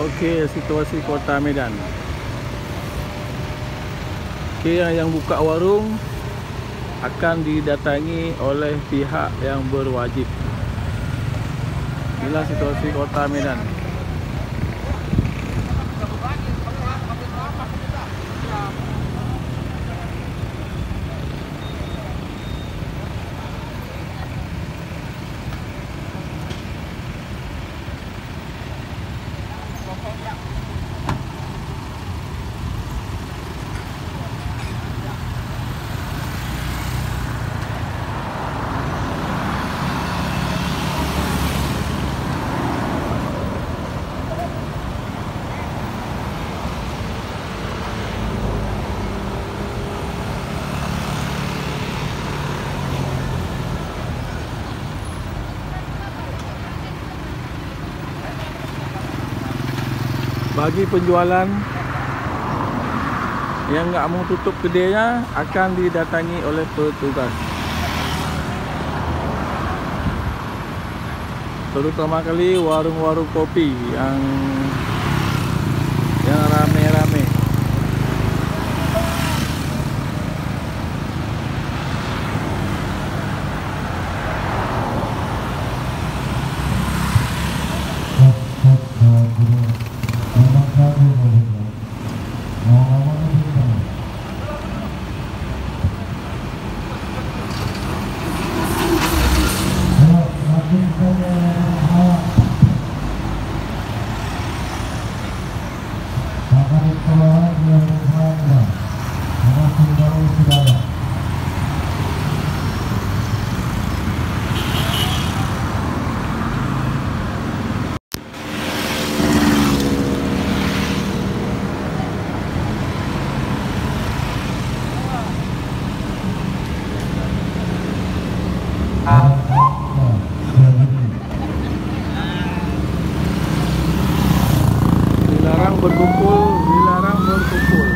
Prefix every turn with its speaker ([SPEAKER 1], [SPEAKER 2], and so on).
[SPEAKER 1] Okey, situasi kota Medan. Okey, yang, yang buka warung akan didatangi oleh pihak yang berwajib. Inilah situasi kota Medan. Bagi penjualan yang nggak mau tutup kedainya akan didatangi oleh petugas. Terutama kali warung-warung kopi yang yang rame-rame dilarang berkumpul dilarang berkumpul.